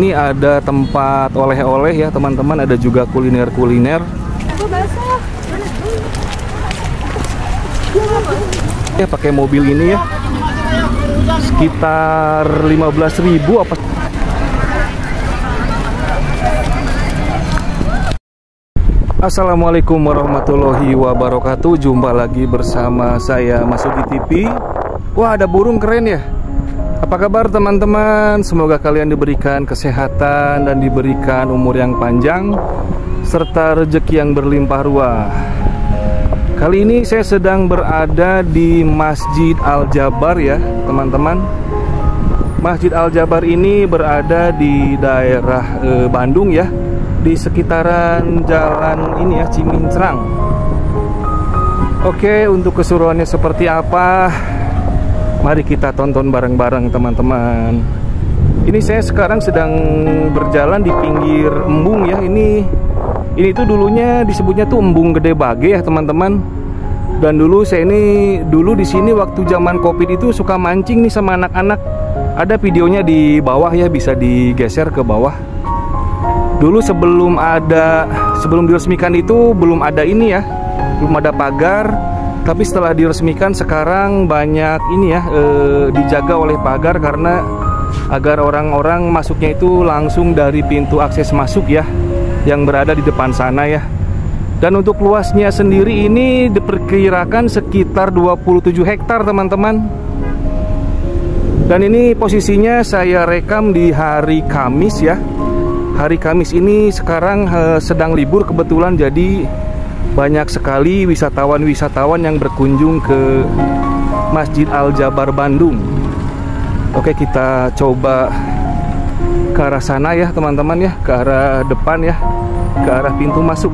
Ini ada tempat oleh-oleh ya teman-teman, ada juga kuliner-kuliner. Ya pakai mobil ini ya. Sekitar 15.000 apa? Assalamualaikum warahmatullahi wabarakatuh. Jumpa lagi bersama saya Masuki TV Wah ada burung keren ya Apa kabar teman-teman Semoga kalian diberikan kesehatan Dan diberikan umur yang panjang Serta rezeki yang berlimpah ruah Kali ini saya sedang berada di Masjid Al-Jabar ya teman-teman Masjid Al-Jabar ini berada di daerah eh, Bandung ya di sekitaran jalan ini ya Cimincrang. Oke, untuk keseruannya seperti apa? Mari kita tonton bareng-bareng teman-teman. Ini saya sekarang sedang berjalan di pinggir embung ya. Ini ini tuh dulunya disebutnya tuh embung gede bage ya teman-teman. Dan dulu saya ini dulu di sini waktu zaman covid itu suka mancing nih sama anak-anak. Ada videonya di bawah ya bisa digeser ke bawah Dulu sebelum ada sebelum diresmikan itu belum ada ini ya, belum ada pagar. Tapi setelah diresmikan sekarang banyak ini ya e, dijaga oleh pagar karena agar orang-orang masuknya itu langsung dari pintu akses masuk ya yang berada di depan sana ya. Dan untuk luasnya sendiri ini diperkirakan sekitar 27 hektar teman-teman. Dan ini posisinya saya rekam di hari Kamis ya hari Kamis ini sekarang uh, sedang libur kebetulan jadi banyak sekali wisatawan-wisatawan yang berkunjung ke Masjid Al-Jabar Bandung. Oke, kita coba ke arah sana ya, teman-teman ya, ke arah depan ya, ke arah pintu masuk.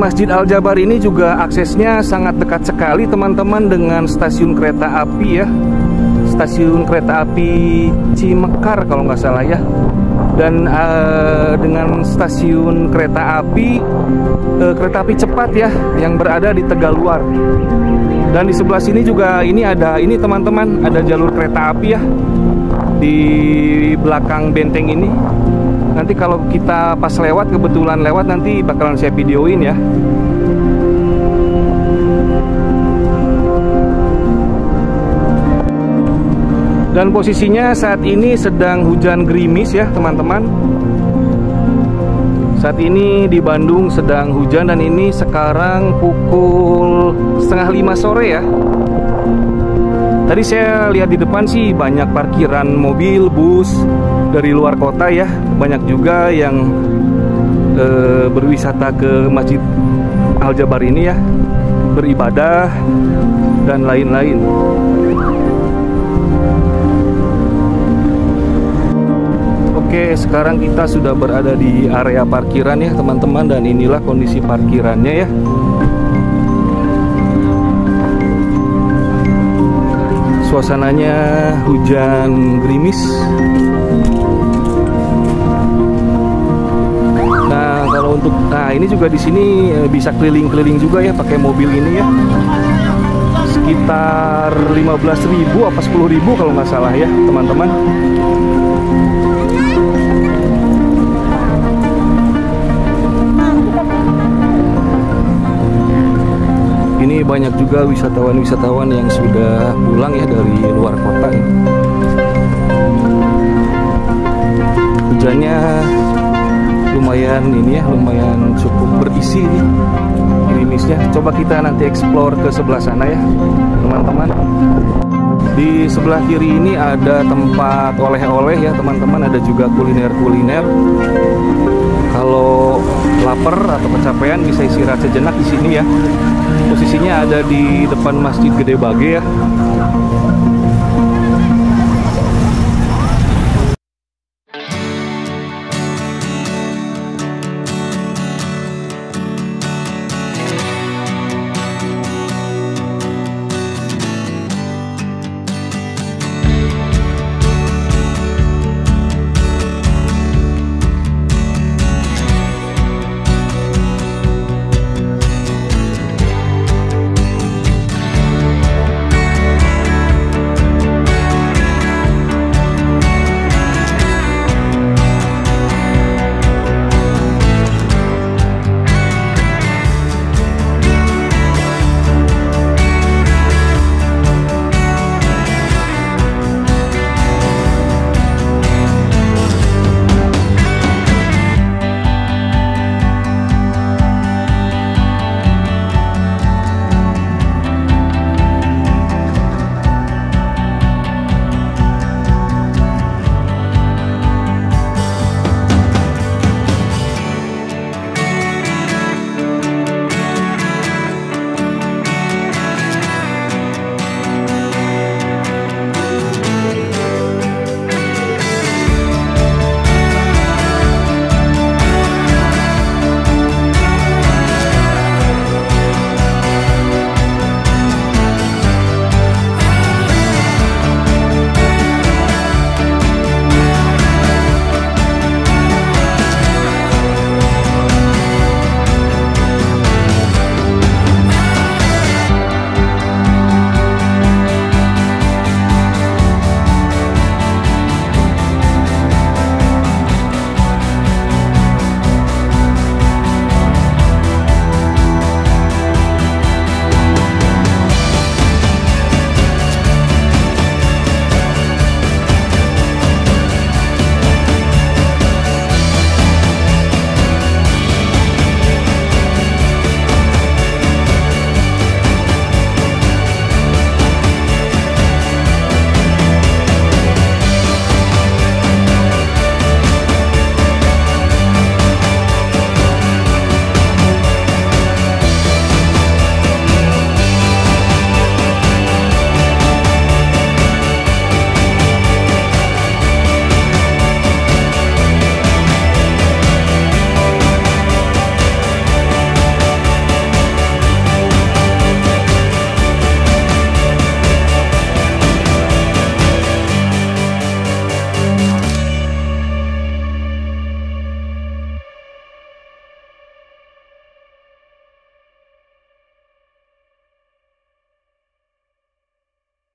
Masjid Al-Jabar ini juga aksesnya sangat dekat sekali teman-teman dengan stasiun kereta api ya. Stasiun kereta api Cimekar kalau nggak salah ya. Dan uh, dengan stasiun kereta api uh, Kereta api cepat ya yang berada di Tegaluar Dan di sebelah sini juga ini ada ini teman-teman ada jalur kereta api ya Di belakang benteng ini nanti kalau kita pas lewat kebetulan lewat nanti bakalan saya videoin ya. Dan posisinya saat ini sedang hujan gerimis ya teman-teman. Saat ini di Bandung sedang hujan dan ini sekarang pukul setengah lima sore ya Tadi saya lihat di depan sih banyak parkiran mobil, bus dari luar kota ya. Banyak juga yang e, berwisata ke Masjid Al-Jabar ini ya, beribadah dan lain-lain. Oke, sekarang kita sudah berada di area parkiran ya, teman-teman dan inilah kondisi parkirannya ya. Suasananya hujan gerimis. Nah kalau untuk nah ini juga di sini eh, bisa keliling-keliling juga ya pakai mobil ini ya. Sekitar 15.000 apa 10.000 kalau nggak salah ya teman-teman banyak juga wisatawan-wisatawan yang sudah pulang ya dari luar kota ya. hujannya lumayan ini ya lumayan cukup berisi nih gerimisnya. Coba kita nanti explore ke sebelah sana ya teman-teman. Di sebelah kiri ini ada tempat oleh-oleh ya teman-teman. Ada juga kuliner-kuliner. Kalau lapar atau kecapean bisa istirahat sejenak di sini ya posisinya ada di depan Masjid Gede Bage ya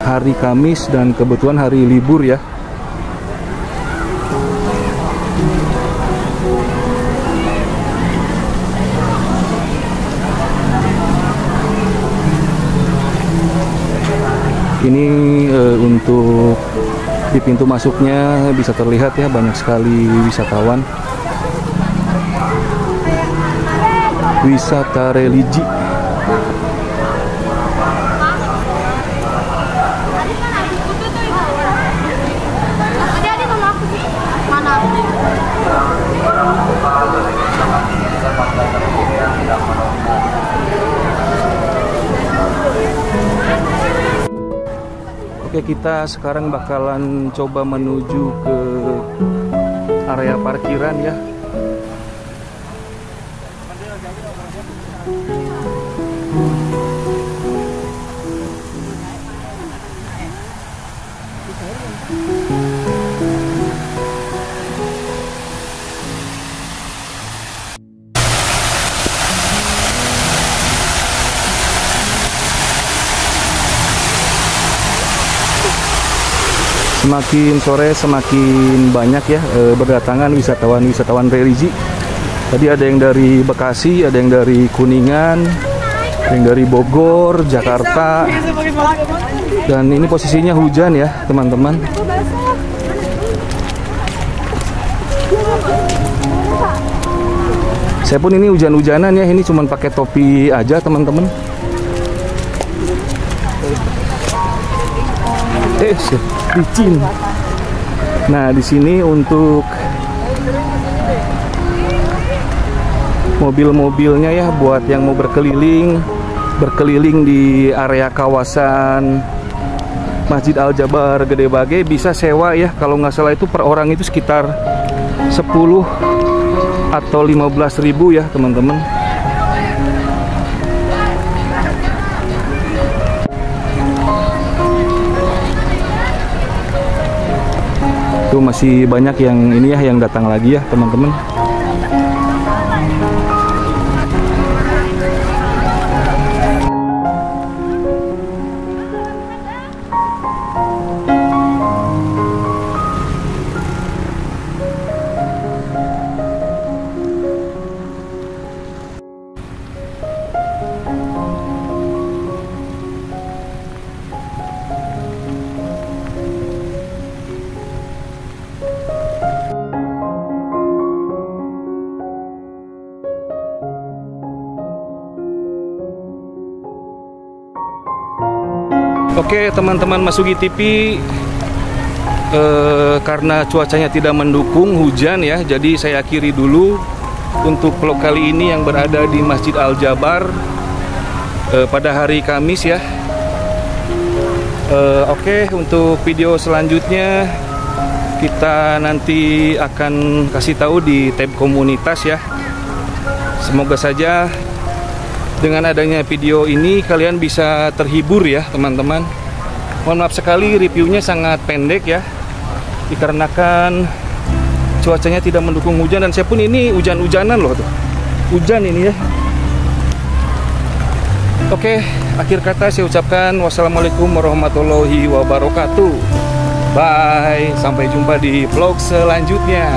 hari Kamis dan kebetulan hari libur ya. Ini uh, untuk di pintu masuknya bisa terlihat ya banyak sekali wisatawan. Wisata religi. Oke kita sekarang bakalan coba menuju ke area parkiran ya Semakin sore semakin banyak ya eh, berdatangan wisatawan-wisatawan religi. Tadi ada yang dari Bekasi, ada yang dari Kuningan, ada yang dari Bogor, Jakarta. Dan ini posisinya hujan ya, teman-teman. Saya pun ini hujan-hujanan ya, ini cuma pakai topi aja, teman-teman. Eh, licin. Nah, di sini untuk mobil-mobilnya ya buat yang mau berkeliling berkeliling di area kawasan Masjid Al Jabar Gede Bage bisa sewa ya kalau nggak salah itu per orang itu sekitar 10 atau 15 ribu ya teman-teman masih banyak yang ini ya yang datang lagi ya teman-teman Oke teman-teman Masugi TV eh, Karena cuacanya tidak mendukung hujan ya Jadi saya akhiri dulu Untuk vlog kali ini yang berada di Masjid Al-Jabar eh, Pada hari Kamis ya. Eh, Oke untuk video selanjutnya Kita nanti akan kasih tahu di tab komunitas ya. Semoga saja dengan adanya video ini kalian bisa terhibur ya teman-teman. Mohon maaf sekali reviewnya sangat pendek ya. Dikarenakan cuacanya tidak mendukung hujan dan saya pun ini hujan-hujanan loh tuh. Hujan ini ya. Oke akhir kata saya ucapkan wassalamualaikum warahmatullahi wabarakatuh. Bye sampai jumpa di vlog selanjutnya